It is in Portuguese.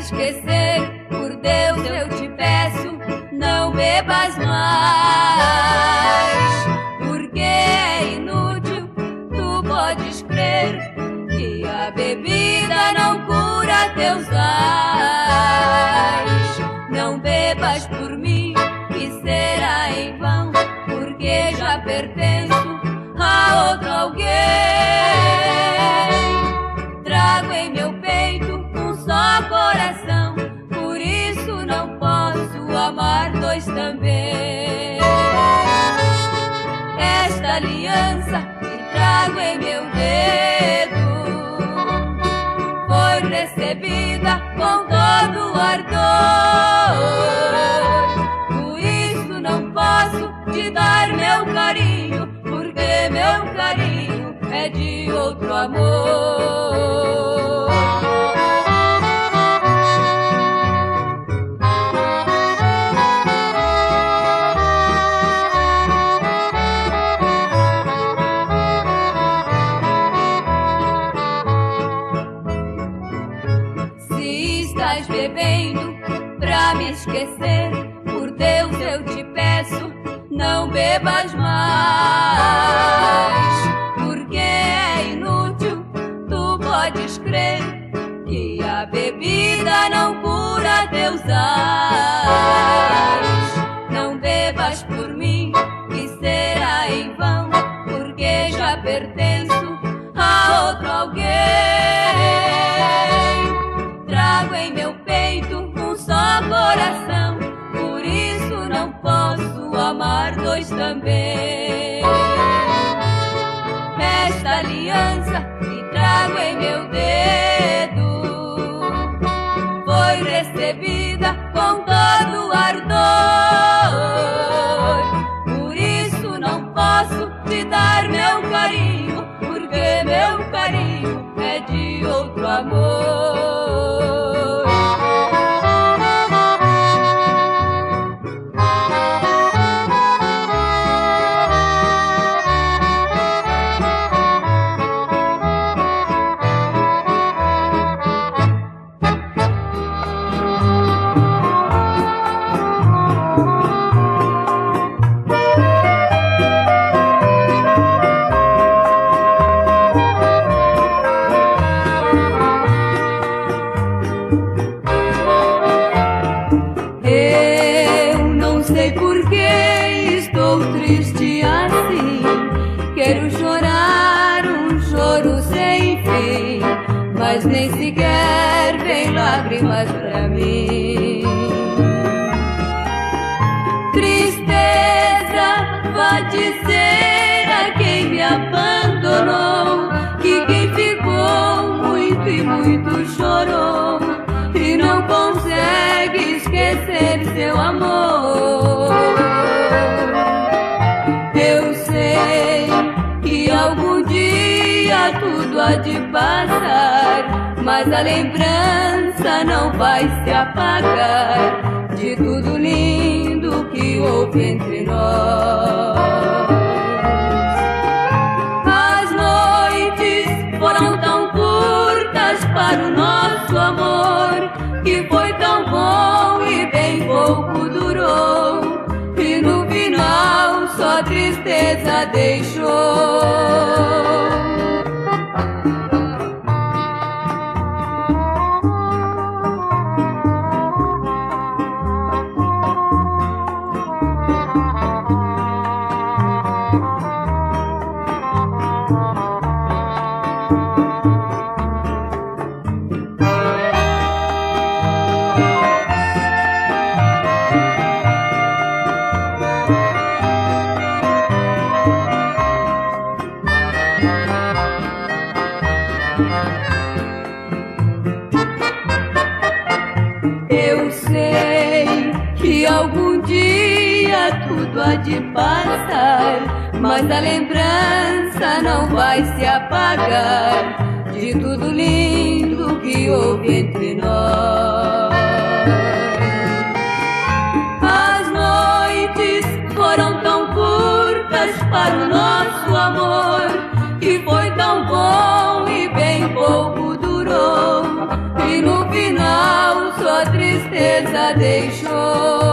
esquecer, por Deus eu te peço, não bebas mais. Ais. Não bebas por mim, que será em vão, porque já pertenço a outro alguém. Trago em meu peito um só coração, por isso não posso amar dois também. Esta aliança que trago em meu foi recebida com todo ardor. Por isso não posso te dar meu carinho, porque meu carinho é de outro amor. Estás bebendo pra me esquecer, por Deus eu te peço, não bebas mais. Porque é inútil, tu podes crer que a bebida não cura teus ais. Não bebas por mim, que será em vão, porque já pertenço dois também. Esta aliança que trago em meu dedo foi recebida mas nem sequer vem lágrimas pra mim. Tristeza, vá dizer a quem me abandonou que quem ficou muito e muito chorou e não consegue esquecer seu amor. Eu sei que algum dia tudo há de mas a lembrança não vai se apagar de tudo lindo que houve entre nós. As noites foram tão curtas para o nosso amor, que foi tão bom e bem pouco durou. E no final só tristeza deixou. Eu sei que algum dia tudo há de passar, mas a lembrança não vai se apagar de tudo lindo que houve entre nós. As noites foram tão curtas para o nosso amor que foi tão bom e bem pouco tristeza deixou.